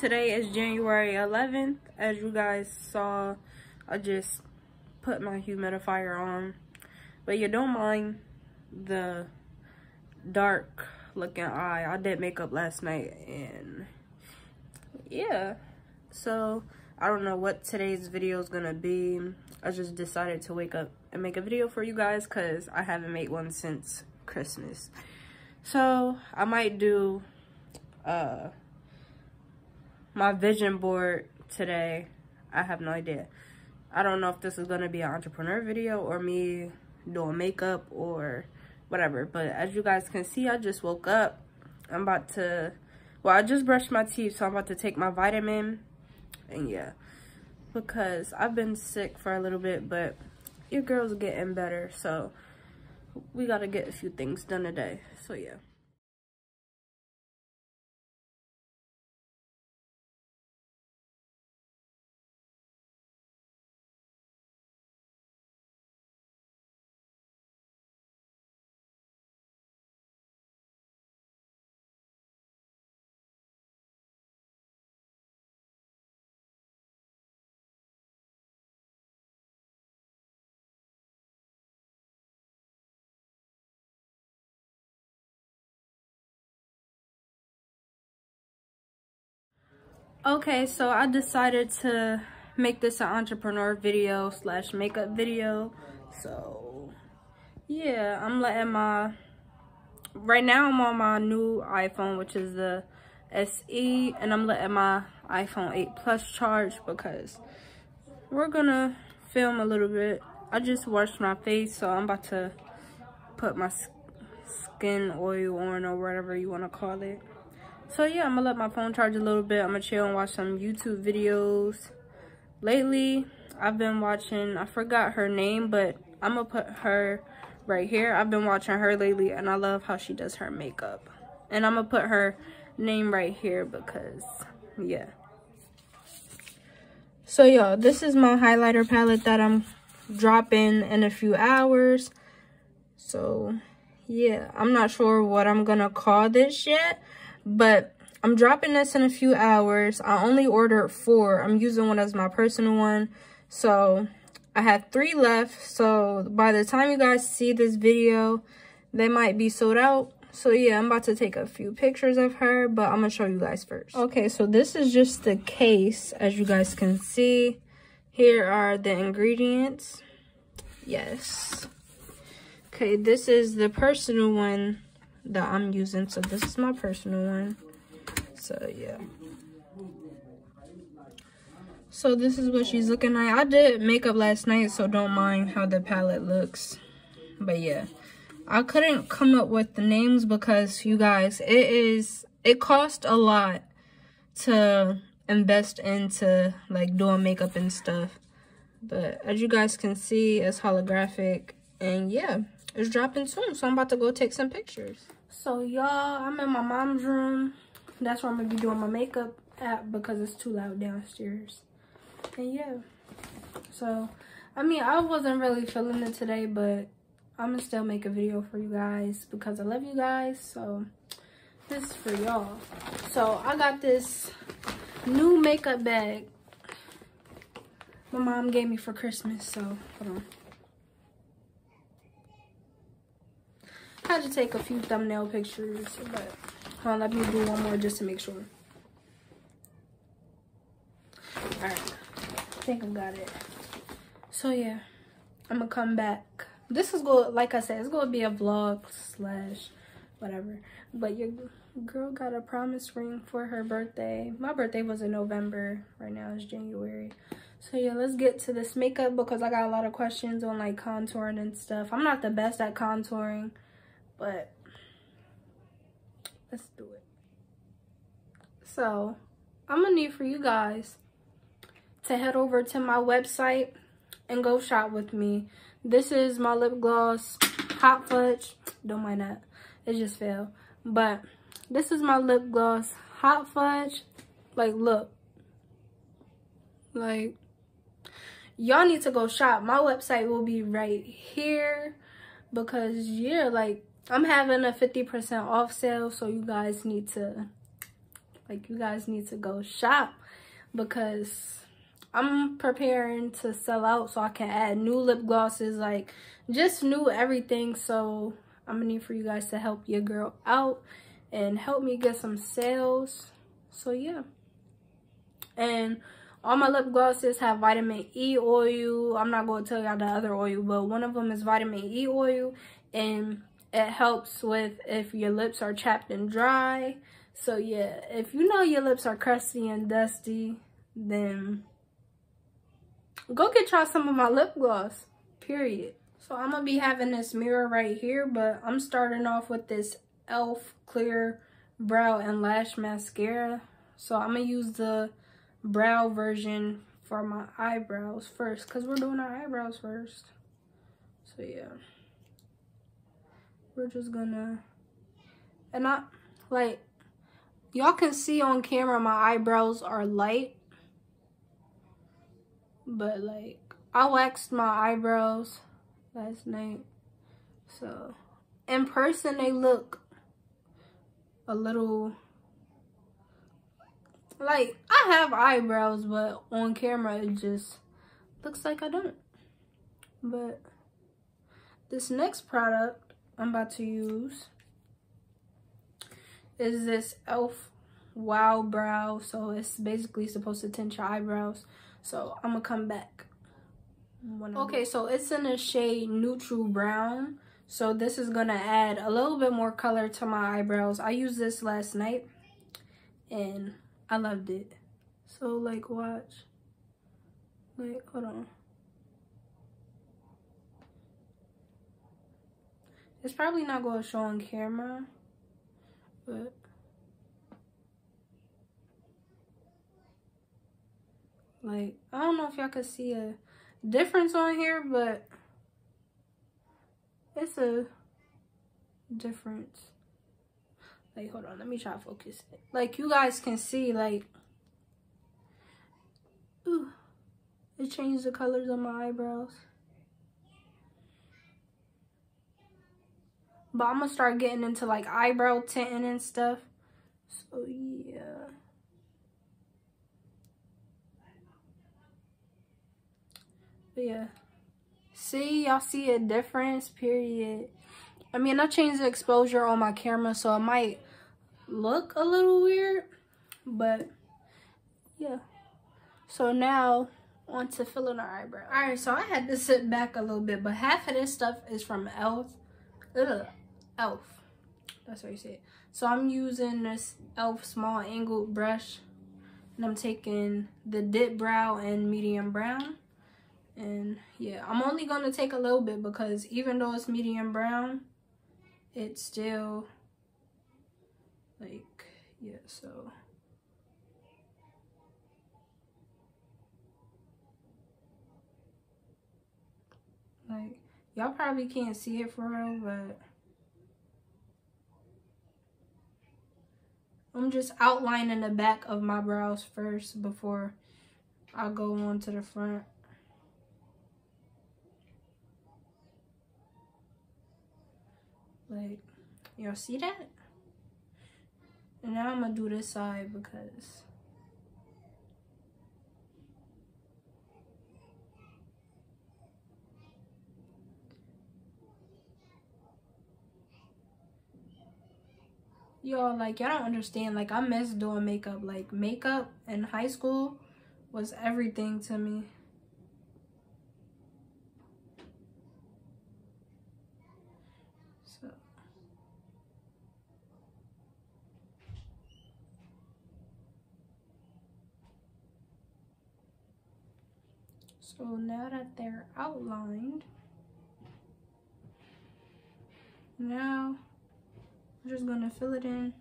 today is January 11th. As you guys saw, I just put my humidifier on. But you don't mind the dark looking eye. I did makeup last night and yeah. So I don't know what today's video is gonna be. I just decided to wake up and make a video for you guys because I haven't made one since Christmas. So I might do uh my vision board today. I have no idea. I don't know if this is gonna be an entrepreneur video or me doing makeup or whatever. But as you guys can see, I just woke up. I'm about to, well, I just brushed my teeth, so I'm about to take my vitamin. And yeah, because I've been sick for a little bit, but your girl's getting better. So we got to get a few things done today. So yeah. Okay, so I decided to make this an entrepreneur video slash makeup video. So, yeah, I'm letting my, right now I'm on my new iPhone, which is the SE, and I'm letting my iPhone 8 Plus charge because we're gonna film a little bit. I just washed my face, so I'm about to put my skin oil on or whatever you want to call it. So yeah, I'm gonna let my phone charge a little bit. I'm gonna chill and watch some YouTube videos. Lately, I've been watching, I forgot her name, but I'm gonna put her right here. I've been watching her lately and I love how she does her makeup. And I'm gonna put her name right here because, yeah. So y'all, this is my highlighter palette that I'm dropping in a few hours. So yeah, I'm not sure what I'm gonna call this yet but I'm dropping this in a few hours. I only ordered four. I'm using one as my personal one. So I have three left. So by the time you guys see this video, they might be sold out. So yeah, I'm about to take a few pictures of her, but I'm gonna show you guys first. Okay, so this is just the case, as you guys can see. Here are the ingredients. Yes. Okay, this is the personal one that I'm using. So this is my personal one. So yeah. So this is what she's looking like. I did makeup last night, so don't mind how the palette looks. But yeah. I couldn't come up with the names because you guys, it is, it cost a lot to invest into like doing makeup and stuff. But as you guys can see, it's holographic. And yeah, it's dropping soon. So I'm about to go take some pictures. So y'all, I'm in my mom's room. That's where I'm gonna be doing my makeup at because it's too loud downstairs. And yeah. So, I mean, I wasn't really feeling it today, but I'm gonna still make a video for you guys because I love you guys. So, this is for y'all. So, I got this new makeup bag my mom gave me for Christmas. So, hold on. Had to take a few thumbnail pictures, but hold on, let me do one more just to make sure. Alright, I think I got it. So yeah, I'm gonna come back. This is going, like I said, it's gonna be a vlog slash whatever. But your girl got a promise ring for her birthday. My birthday was in November. Right now it's January. So yeah, let's get to this makeup because I got a lot of questions on like contouring and stuff. I'm not the best at contouring. But let's do it. So I'm gonna need for you guys to head over to my website and go shop with me. This is my lip gloss, Hot Fudge. Don't mind that. It just fell. But this is my lip gloss, Hot Fudge. Like, look. Like, y'all need to go shop. My website will be right here because yeah, like I'm having a 50% off sale, so you guys need to like you guys need to go shop because I'm preparing to sell out so I can add new lip glosses, like just new everything. So I'm gonna need for you guys to help your girl out and help me get some sales. So yeah. And all my lip glosses have vitamin E oil. I'm not going to tell y'all the other oil, but one of them is vitamin E oil. And it helps with if your lips are chapped and dry. So yeah, if you know your lips are crusty and dusty, then go get y'all some of my lip gloss, period. So I'm to be having this mirror right here, but I'm starting off with this e.l.f. Clear Brow and Lash Mascara. So I'm to use the brow version for my eyebrows first because we're doing our eyebrows first. So yeah. We're just gonna, and I, like, y'all can see on camera my eyebrows are light. But like, I waxed my eyebrows last night. So, in person they look a little like, I have eyebrows, but on camera it just looks like I don't. But this next product I'm about to use is this e.l.f. Wow Brow. So it's basically supposed to tint your eyebrows. So I'm going to come back. Okay, so it's in the shade Neutral Brown. So this is going to add a little bit more color to my eyebrows. I used this last night. And I loved it. So like watch. Like hold on. It's probably not going to show on camera, but like I don't know if y'all could see a difference on here, but it's a difference. Like, hold on, let me try to focus it. Like, you guys can see, like, ooh, it changed the colors of my eyebrows. But I'm gonna start getting into, like, eyebrow tinting and stuff. So, yeah. But, yeah. See, y'all see a difference, period. I mean, I changed the exposure on my camera, so it might look a little weird, but yeah. So now, on to filling our eyebrow. All right, so I had to sit back a little bit, but half of this stuff is from e.l.f. E.l.f. That's what you say it. So I'm using this e.l.f. small angled brush, and I'm taking the dip brow and medium brown. And yeah, I'm only going to take a little bit because even though it's medium brown, it's still like yeah so like y'all probably can't see it for real but I'm just outlining the back of my brows first before I go on to the front Like, y'all see that? And now I'm gonna do this side because y'all like y'all don't understand. Like i miss doing makeup. Like makeup in high school was everything to me. So now that they're outlined, now I'm just gonna fill it in.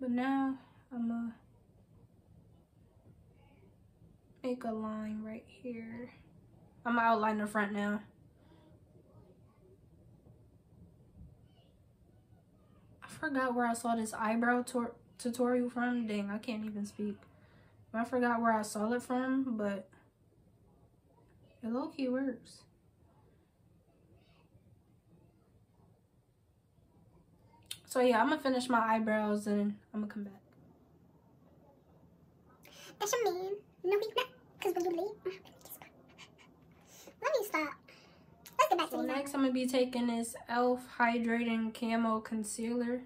But now I'm gonna make a line right here. I'm gonna outline the front now. I forgot where I saw this eyebrow tutorial from. Dang, I can't even speak. I forgot where I saw it from, but it low-key works. So yeah, I'm gonna finish my eyebrows and I'm gonna come back. That's your man. No, he's not. Because when you leave, uh-huh, let me stop. Let's get back So to you. next I'm gonna be taking this e.l.f. Hydrating Camo Concealer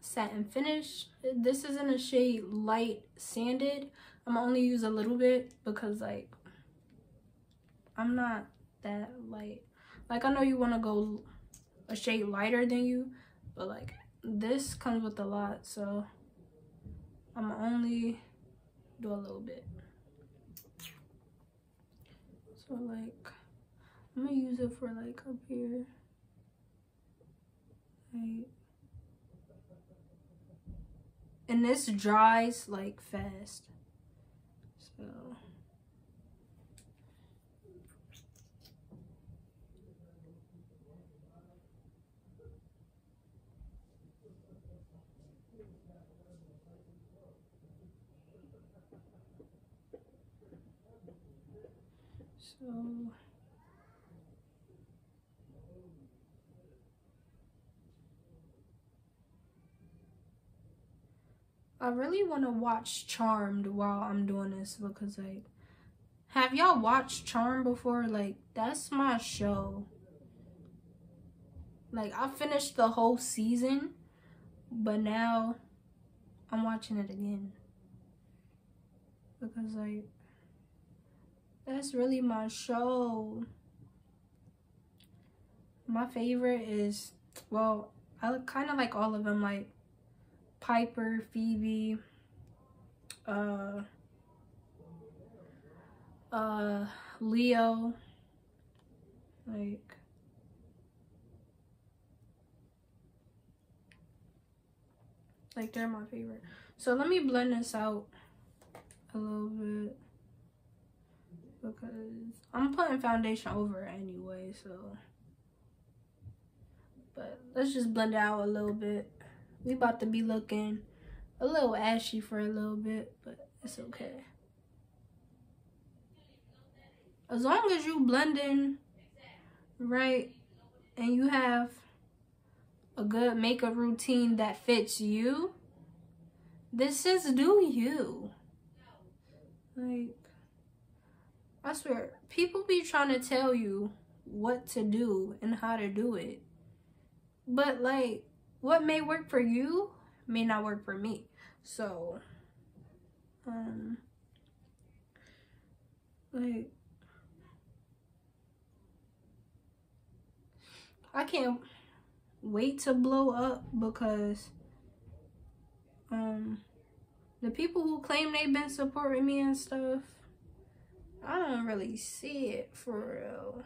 Satin Finish. This is in a shade Light Sanded. I'm gonna only use a little bit because like I'm not that light. Like I know you wanna go a shade lighter than you, but like this comes with a lot, so I'm only do a little bit. So like I'm gonna use it for like up here. And this dries like fast. So So I really want to watch Charmed while I'm doing this because like have y'all watched Charmed before? Like that's my show. Like I finished the whole season, but now I'm watching it again. Because like that's really my show. My favorite is well, I kind of like all of them like Piper, Phoebe, uh, uh, Leo, like, like they're my favorite. So let me blend this out a little bit because I'm putting foundation over anyway, so. But let's just blend it out a little bit. We about to be looking a little ashy for a little bit, but it's okay. As long as you blend in right and you have a good makeup routine that fits you, this is do you. Like, I swear, people be trying to tell you what to do and how to do it. But like, what may work for you may not work for me. So, um, like, I can't wait to blow up because, um, the people who claim they've been supporting me and stuff, I don't really see it for real.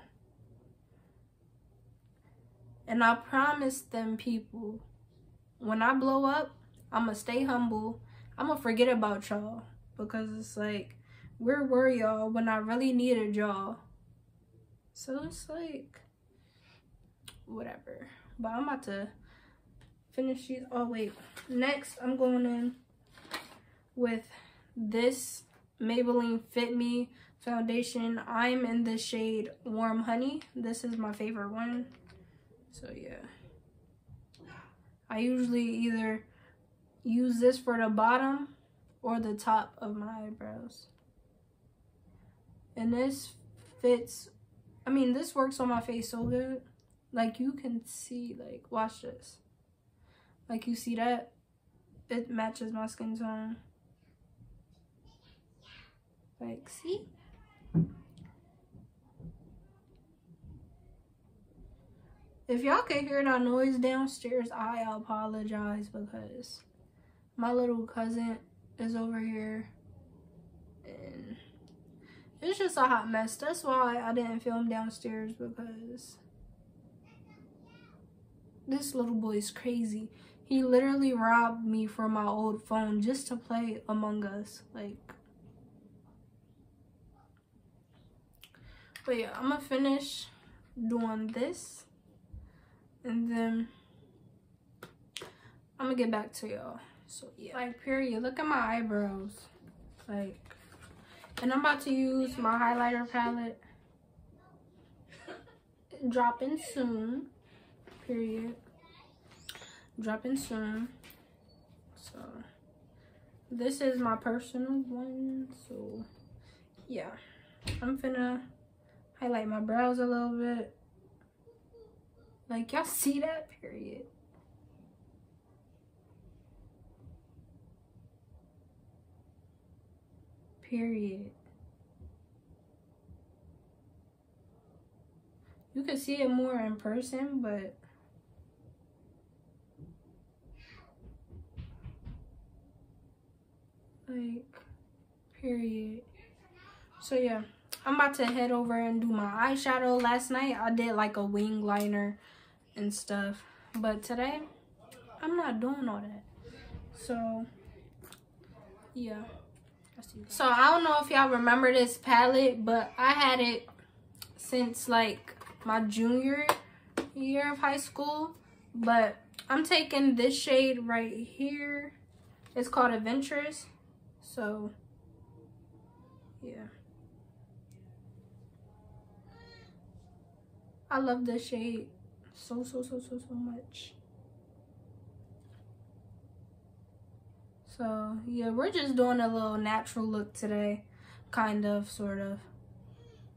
And I promise them people, when I blow up, I'm gonna stay humble. I'm gonna forget about y'all because it's like, where were y'all when I really needed y'all? So it's like, whatever. But I'm about to finish these. Oh, wait. Next, I'm going in with this Maybelline Fit Me foundation. I'm in the shade Warm Honey. This is my favorite one. So yeah. I usually either use this for the bottom or the top of my eyebrows. And this fits, I mean, this works on my face so good. Like you can see, like, watch this. Like you see that? It matches my skin tone. Like, see? If y'all can hear that noise downstairs, I apologize because my little cousin is over here and it's just a hot mess. That's why I didn't film downstairs because this little boy is crazy. He literally robbed me for my old phone just to play Among Us. Like, but yeah, I'm gonna finish doing this and then I'm gonna get back to y'all. So yeah. Like period. Look at my eyebrows. Like and I'm about to use my highlighter palette. Dropping soon. Period. Dropping soon. So this is my personal one. So yeah. I'm finna highlight my brows a little bit. Like y'all see that period. Period. You can see it more in person, but like period. So yeah, I'm about to head over and do my eyeshadow. Last night I did like a wing liner and stuff, but today I'm not doing all that. So yeah. So I don't know if y'all remember this palette, but I had it since like my junior year of high school. But I'm taking this shade right here. It's called Adventurous. So yeah. I love this shade so, so, so, so, so much. So, yeah, we're just doing a little natural look today. Kind of, sort of.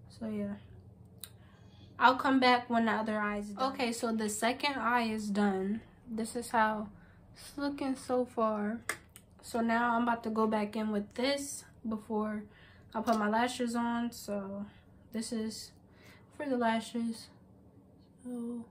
So, yeah. I'll come back when the other eye is done. Okay, so the second eye is done. This is how it's looking so far. So now I'm about to go back in with this before I put my lashes on. So this is for the lashes. So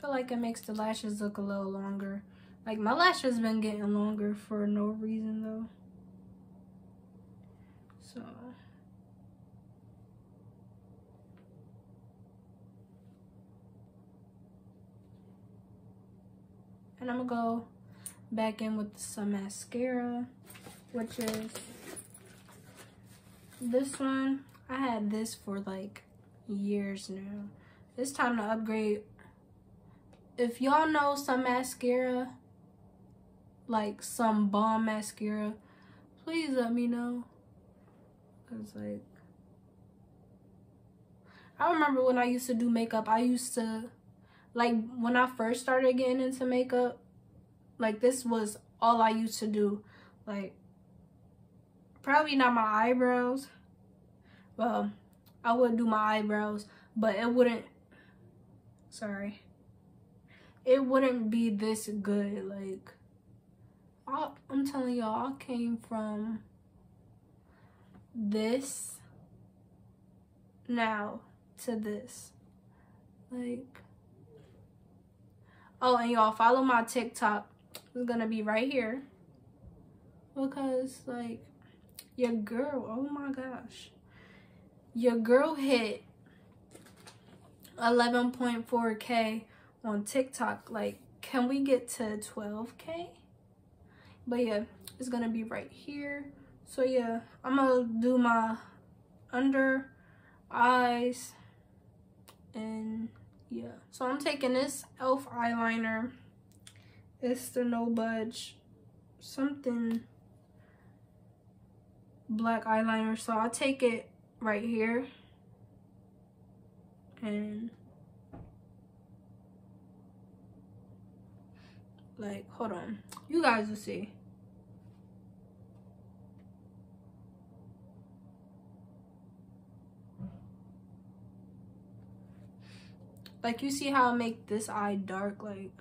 feel like it makes the lashes look a little longer. Like my lashes been getting longer for no reason though. So and I'm gonna go back in with some mascara, which is this one. I had this for like years now. It's time to upgrade if y'all know some mascara, like some bomb mascara, please let me know. Cause like, I remember when I used to do makeup, I used to, like when I first started getting into makeup, like this was all I used to do. Like, probably not my eyebrows. Well, I would do my eyebrows, but it wouldn't, sorry it wouldn't be this good. Like, I, I'm telling y'all, I came from this now to this. Like, oh, and y'all follow my TikTok. It's gonna be right here. Because, like, your girl, oh my gosh. Your girl hit 11.4K on TikTok. Like, can we get to 12K? But yeah, it's gonna be right here. So yeah, I'm gonna do my under eyes and yeah. So I'm taking this e.l.f. eyeliner. It's the No Budge something black eyeliner. So I'll take it right here and Like, hold on. You guys will see. Like, you see how I make this eye dark? Like,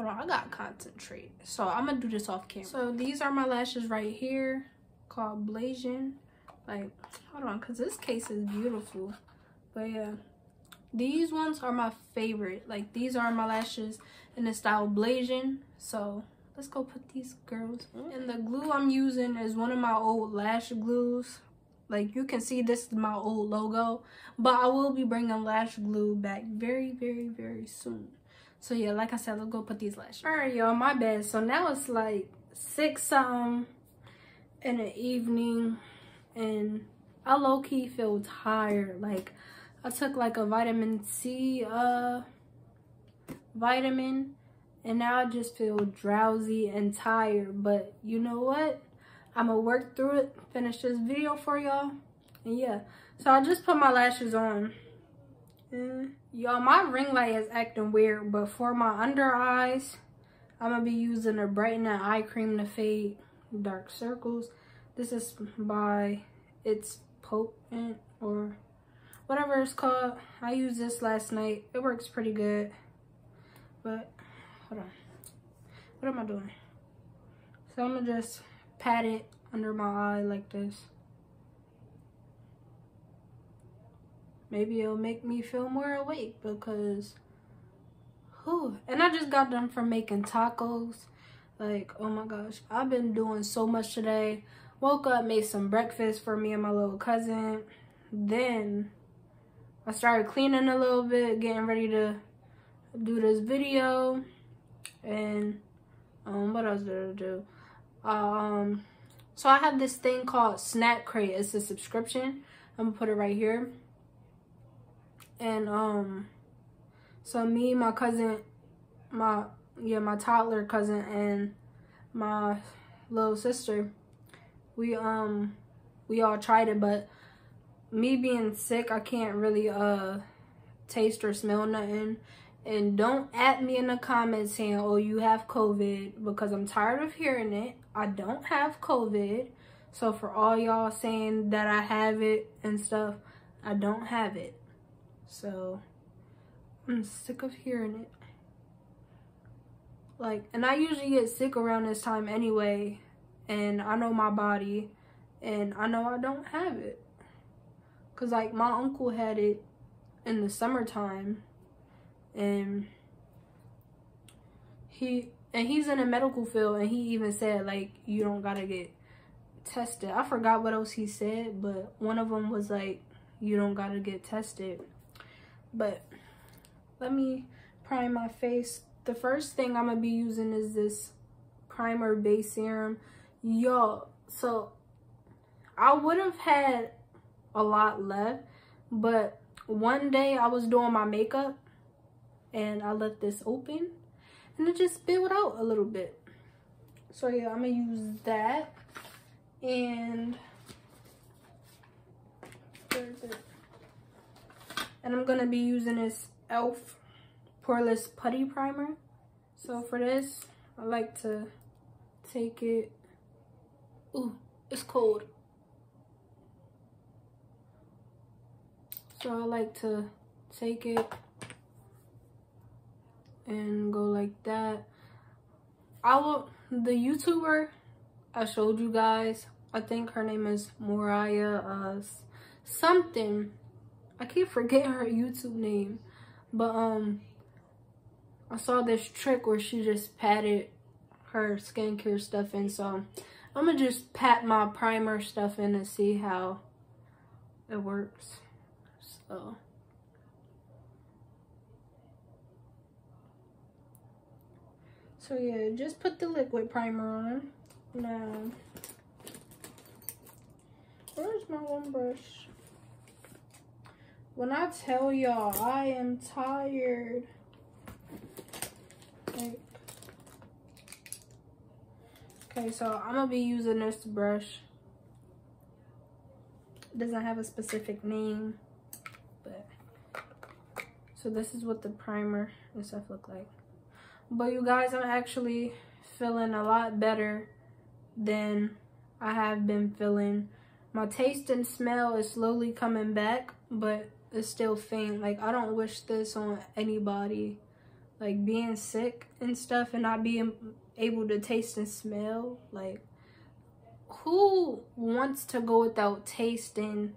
Hold on, I gotta concentrate. So I'm gonna do this off camera. So these are my lashes right here called Blasian. Like, hold on, cause this case is beautiful. But yeah, these ones are my favorite. Like these are my lashes in the style Blasian. So let's go put these girls And the glue I'm using is one of my old lash glues. like you can see this is my old logo but i will be bringing lash glue back very very very soon so yeah like i said let's go put these lashes all right y'all my bad so now it's like six something in the evening and i low-key feel tired like i took like a vitamin c uh vitamin and now i just feel drowsy and tired but you know what I'm gonna work through it, finish this video for y'all. And yeah, so I just put my lashes on. Y'all, my ring light is acting weird, but for my under eyes, I'm gonna be using a brightening eye cream to fade dark circles. This is by It's Potent or whatever it's called. I used this last night. It works pretty good. But, hold on. What am I doing? So I'm gonna just pat it under my eye like this. Maybe it'll make me feel more awake because, whew. And I just got done from making tacos. Like, oh my gosh, I've been doing so much today. Woke up, made some breakfast for me and my little cousin. Then I started cleaning a little bit, getting ready to do this video. And um, what else did I do? Um, so I have this thing called Snack Crate. It's a subscription. I'm gonna put it right here. And um, so me, my cousin, my yeah, my toddler cousin, and my little sister, we um, we all tried it, but me being sick, I can't really uh taste or smell nothing. And don't at me in the comments saying, oh, you have COVID because I'm tired of hearing it. I don't have COVID. So for all y'all saying that I have it and stuff, I don't have it. So I'm sick of hearing it. Like, and I usually get sick around this time anyway. And I know my body. And I know I don't have it. Because, like, my uncle had it in the summertime and he and he's in a medical field and he even said like you don't gotta get tested. I forgot what else he said but one of them was like you don't gotta get tested. But let me prime my face. The first thing i'm gonna be using is this primer base serum. Y'all so i would have had a lot left but one day i was doing my makeup and I left this open and it just spilled out a little bit. So yeah, I'm gonna use that and and I'm gonna be using this e.l.f. Poreless Putty Primer. So for this, I like to take it, ooh, it's cold. So I like to take it and go like that. I will, the YouTuber I showed you guys, I think her name is Moriah uh, something. I keep forgetting her YouTube name. But um, I saw this trick where she just patted her skincare stuff in. So I'm going to just pat my primer stuff in and see how it works. So... So yeah, just put the liquid primer on. Now, where's my one brush? When I tell y'all I am tired, like, okay, so I'm gonna be using this brush. It doesn't have a specific name, but so this is what the primer and stuff look like. But you guys, I'm actually feeling a lot better than I have been feeling. My taste and smell is slowly coming back, but it's still faint. Like, I don't wish this on anybody. Like, being sick and stuff and not being able to taste and smell. Like, who wants to go without tasting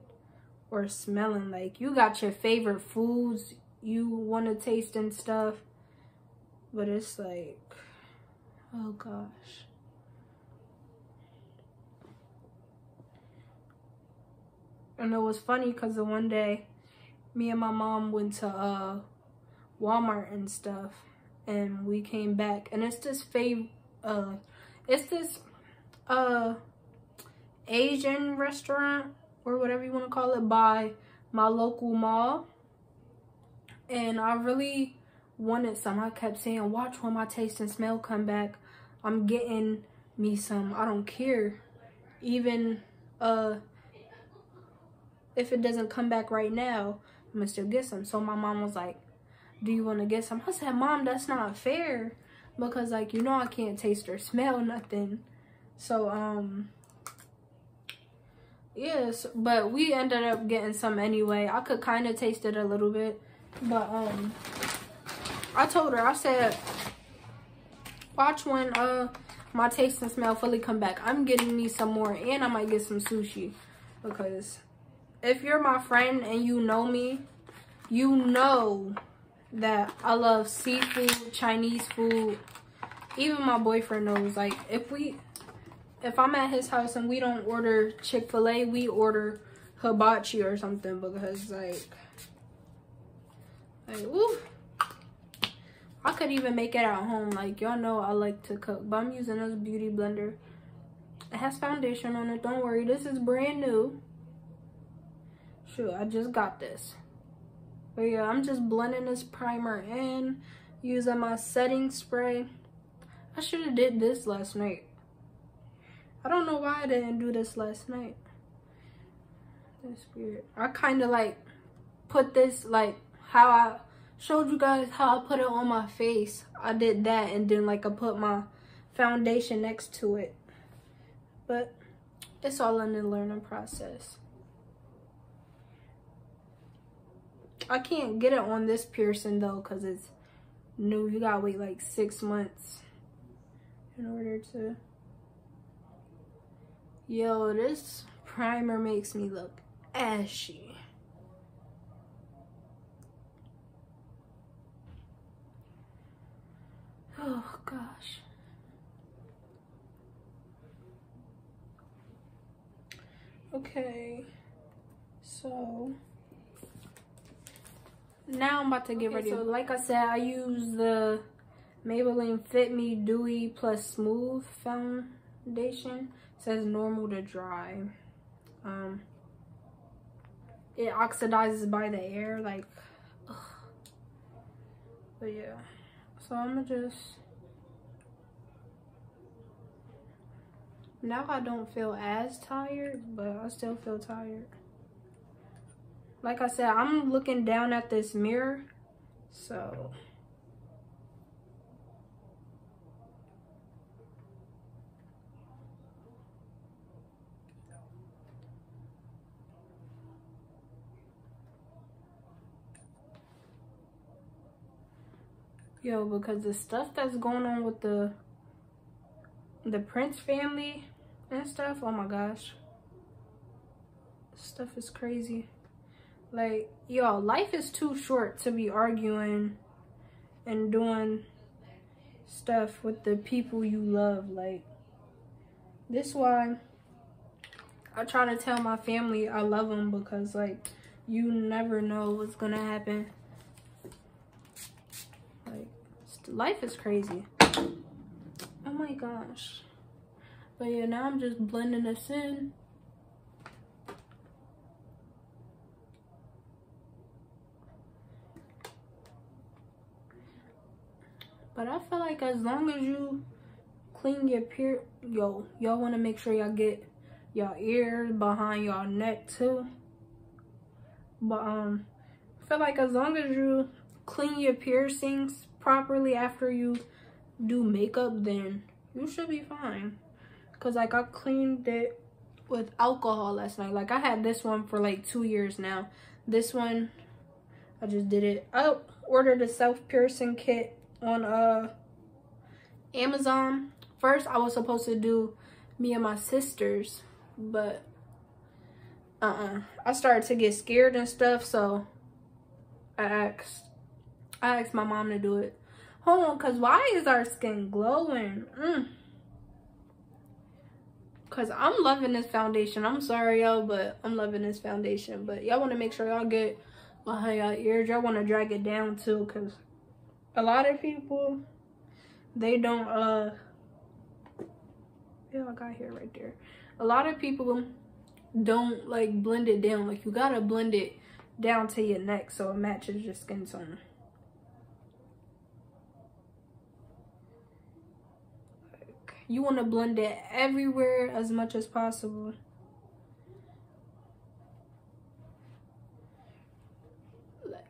or smelling? Like, you got your favorite foods you want to taste and stuff but it's like, oh gosh. And it was funny because the one day, me and my mom went to uh, Walmart and stuff. And we came back. And it's this fav... Uh, it's this uh, Asian restaurant or whatever you want to call it by my local mall. And I really wanted some. I kept saying, watch when my taste and smell come back. I'm getting me some. I don't care. Even uh, if it doesn't come back right now, I'm going to still get some. So my mom was like, do you want to get some? I said, mom, that's not fair. Because, like, you know I can't taste or smell nothing. So, um, yes, but we ended up getting some anyway. I could kind of taste it a little bit. But, um, I told her, I said, watch when, uh, my taste and smell fully come back. I'm getting me some more and I might get some sushi. Because if you're my friend and you know me, you know that I love seafood, Chinese food. Even my boyfriend knows, like, if we, if I'm at his house and we don't order Chick-fil-A, we order hibachi or something because, like, like, ooh. I could even make it at home. Like, y'all know I like to cook. But I'm using this beauty blender. It has foundation on it. Don't worry. This is brand new. Sure, I just got this. But yeah, I'm just blending this primer in. Using my setting spray. I should have did this last night. I don't know why I didn't do this last night. That's weird. I kind of like put this like how I showed you guys how I put it on my face. I did that and then like I put my foundation next to it. But it's all in the learning process. I can't get it on this piercing though because it's new. You gotta wait like six months in order to... Yo, this primer makes me look ashy. Oh gosh. Okay. So now I'm about to get okay, ready. So like I said, I use the Maybelline Fit Me Dewy Plus Smooth Foundation. Says normal to dry. Um, it oxidizes by the air, like, ugh. but yeah. So I'm gonna just, now I don't feel as tired, but I still feel tired. Like I said, I'm looking down at this mirror, so. Yo, because the stuff that's going on with the the Prince family and stuff, oh my gosh. Stuff is crazy. Like, yo, life is too short to be arguing and doing stuff with the people you love. Like, this why I try to tell my family I love them because, like, you never know what's gonna happen life is crazy. Oh my gosh. But yeah, now I'm just blending this in. But I feel like as long as you clean your peer, yo, y'all want to make sure y'all get your ears behind your neck too. But um, I feel like as long as you clean your piercings properly after you do makeup, then you should be fine. Cause like I cleaned it with alcohol last night. Like I had this one for like two years now. This one, I just did it. I ordered a self-piercing kit on uh Amazon. First, I was supposed to do me and my sisters, but uh-uh. I started to get scared and stuff, so I asked I asked my mom to do it. Hold on, because why is our skin glowing? Mm. Cause I'm loving this foundation. I'm sorry y'all, but I'm loving this foundation. But y'all want to make sure y'all get behind y'all ears. Y'all want to drag it down too, cause a lot of people they don't uh yeah I got here right there. A lot of people don't like blend it down. Like you gotta blend it down to your neck so it matches your skin tone. You want to blend it everywhere as much as possible. Like,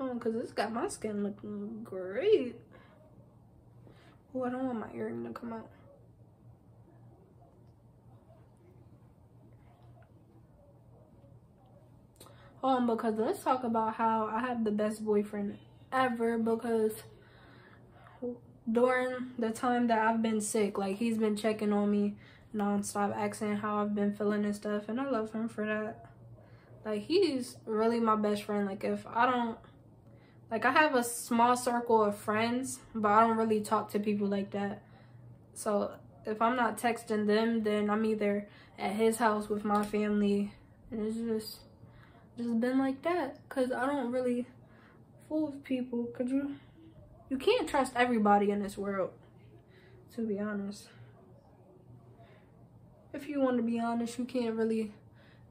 oh, because this got my skin looking great. Oh, I don't want my earring to come out. Um, because let's talk about how I have the best boyfriend ever because during the time that I've been sick, like he's been checking on me nonstop, asking how I've been feeling and stuff, and I love him for that. Like he's really my best friend. Like if I don't, like I have a small circle of friends, but I don't really talk to people like that. So if I'm not texting them, then I'm either at his house with my family, and it's just, just been like that. Cause I don't really fool with people. Could you? You can't trust everybody in this world, to be honest. If you want to be honest, you can't really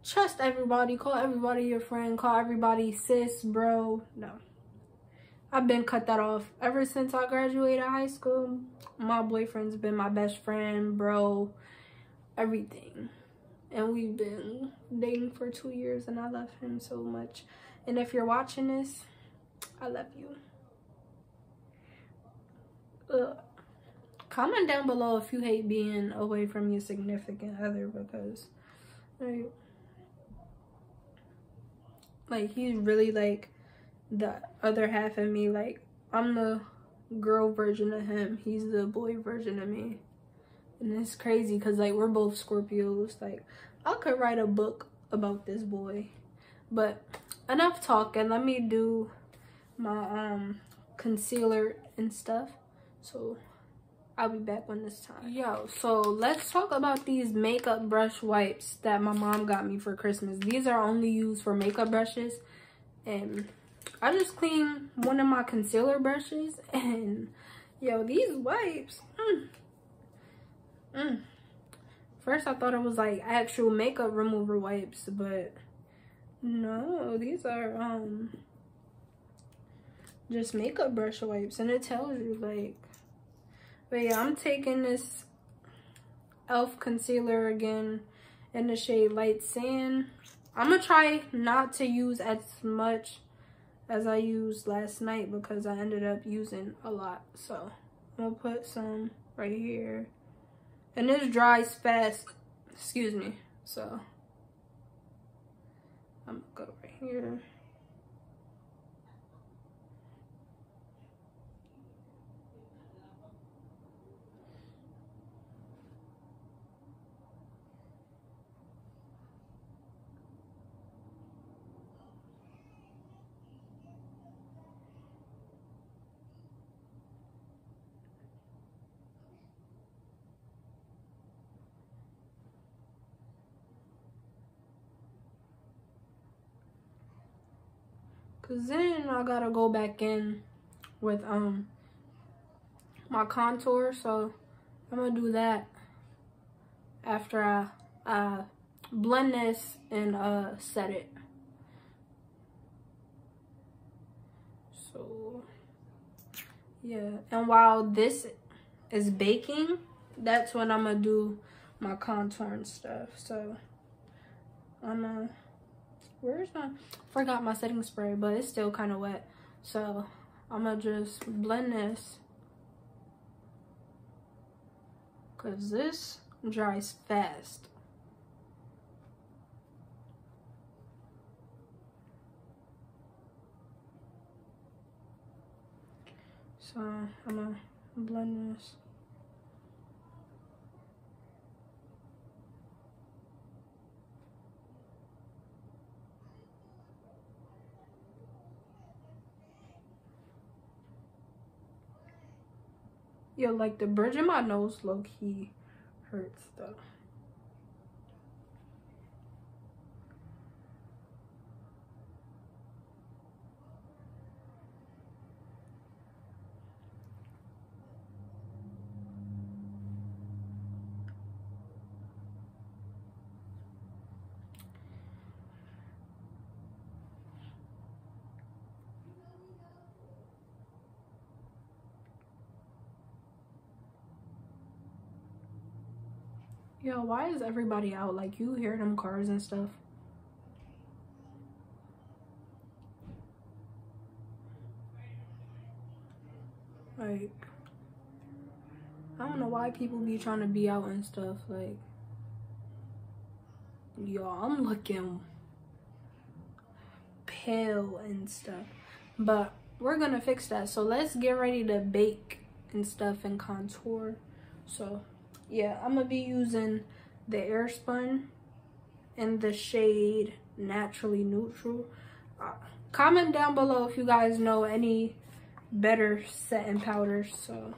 trust everybody, call everybody your friend, call everybody sis, bro. No. I've been cut that off ever since I graduated high school. My boyfriend's been my best friend, bro, everything. And we've been dating for two years and I love him so much. And if you're watching this, I love you. Uh, comment down below if you hate being away from your significant other because like, like he's really like the other half of me. Like i'm the girl version of him. He's the boy version of me. And it's crazy because like we're both scorpios. Like i could write a book about this boy. But enough talking. Let me do my um concealer and stuff so I'll be back when this time. Yo, so let's talk about these makeup brush wipes that my mom got me for Christmas. These are only used for makeup brushes. And I just cleaned one of my concealer brushes. And yo, these wipes. Mm, mm. First I thought it was like actual makeup remover wipes. But no, these are um just makeup brush wipes. And it tells you like but yeah, I'm taking this e.l.f. concealer again in the shade Light Sand. I'm going to try not to use as much as I used last night because I ended up using a lot. So I'm going to put some right here. And this dries fast. Excuse me. So I'm going to go right here. Cause then I gotta go back in with um my contour. So I'm gonna do that after I uh, blend this and uh, set it. So yeah, and while this is baking, that's when I'm gonna do my contour and stuff. So I'm gonna where's my forgot my setting spray but it's still kind of wet. So i'm gonna just blend this. Because this dries fast. So i'm gonna blend this Yo, like the bridge of my nose low key hurts though. Why is everybody out? Like, you hear them cars and stuff. Like, I don't know why people be trying to be out and stuff. Like, yo, I'm looking pale and stuff. But we're gonna fix that. So let's get ready to bake and stuff and contour. So yeah, I'm gonna be using the Airspun in the shade Naturally Neutral. Uh, comment down below if you guys know any better setting powders. So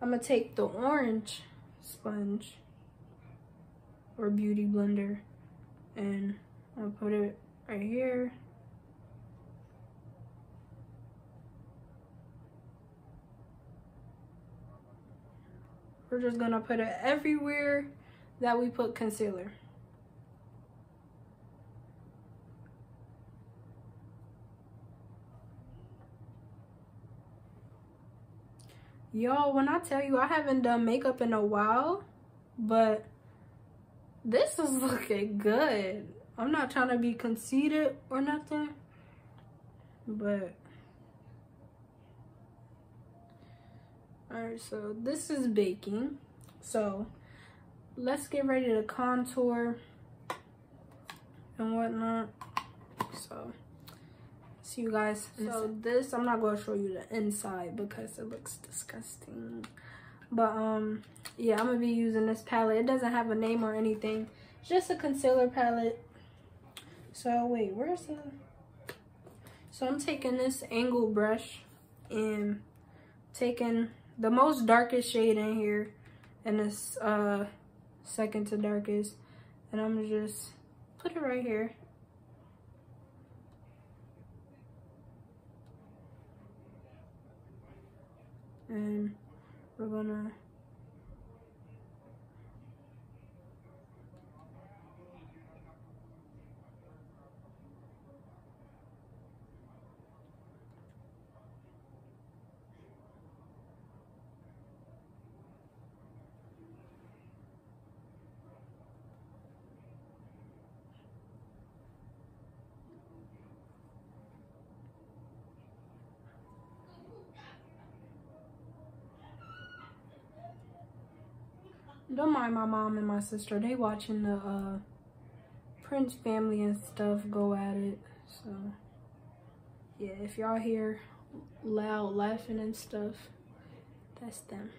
I'm gonna take the orange sponge or beauty blender and I'll put it right here. We're just gonna put it everywhere that we put concealer. Y'all, when I tell you I haven't done makeup in a while, but this is looking good. I'm not trying to be conceited or nothing, but all right so this is baking. So let's get ready to contour and whatnot. So see you guys. So this i'm not going to show you the inside because it looks disgusting. But um yeah i'm gonna be using this palette. It doesn't have a name or anything. It's just a concealer palette. So wait where's the so i'm taking this angle brush and taking the most darkest shade in here and this uh second to darkest and I'm just put it right here. And we're gonna Don't mind my mom and my sister. They watching the uh, Prince family and stuff go at it. So, yeah, if y'all hear loud laughing and stuff, that's them.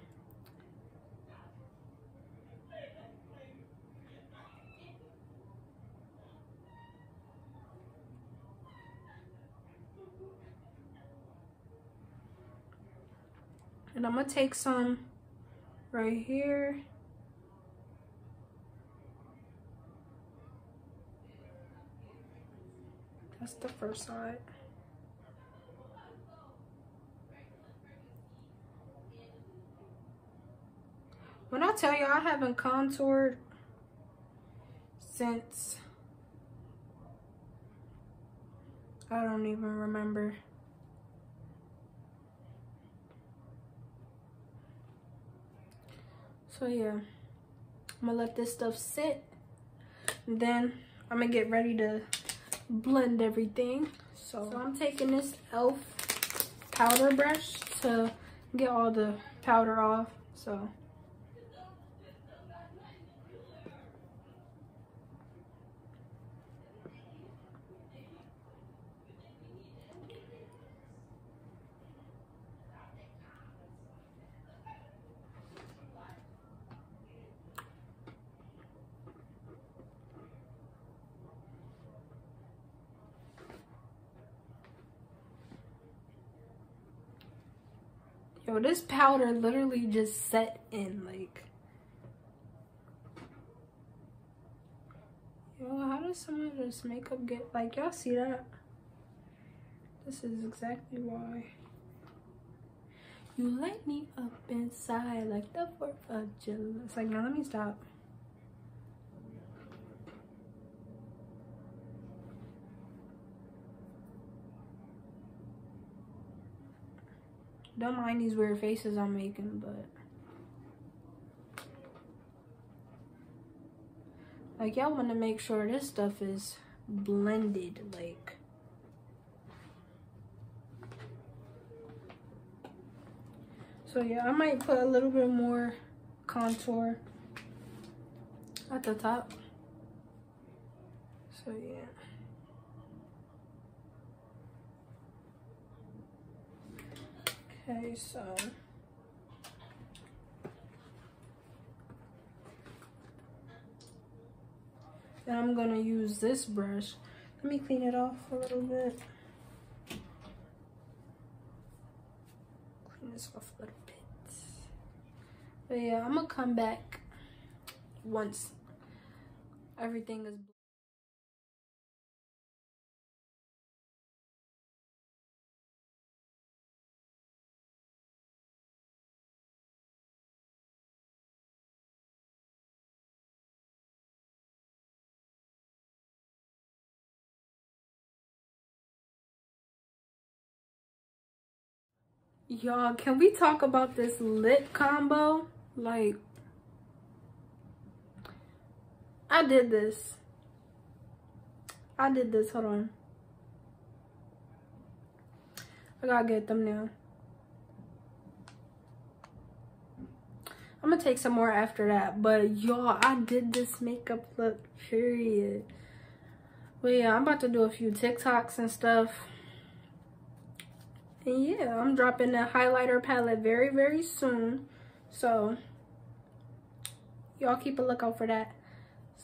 And I'm gonna take some right here That's the first side. When I tell you I haven't contoured since I don't even remember. So yeah, I'm gonna let this stuff sit. Then I'm gonna get ready to blend everything. So, so I'm taking this e.l.f. powder brush to get all the powder off. So Yo, this powder literally just set in, like. Yo, how does some of this makeup get, like, y'all see that? This is exactly why. You light me up inside like the 4th of July. It's like, now let me stop. Don't mind these weird faces I'm making, but... Like, y'all want to make sure this stuff is blended, like... So yeah, I might put a little bit more contour at the top. So yeah. Okay, so then I'm gonna use this brush. Let me clean it off a little bit. Clean this off a little bit. But yeah, I'm gonna come back once everything is Y'all, can we talk about this lip combo? Like, I did this. I did this. Hold on. I gotta get them now. I'm gonna take some more after that. But y'all, I did this makeup look, period. But yeah, I'm about to do a few TikToks and stuff. And yeah, I'm dropping the highlighter palette very, very soon. So, y'all keep a lookout for that.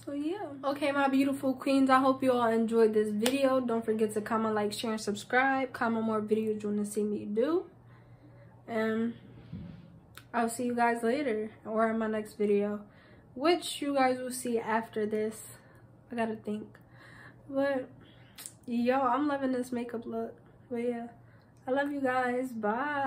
So yeah. Okay, my beautiful queens, I hope you all enjoyed this video. Don't forget to comment, like, share, and subscribe. Comment more videos you want to see me do. And I'll see you guys later or in my next video. Which you guys will see after this. I gotta think. But, yo, I'm loving this makeup look. But yeah. I love you guys. Bye.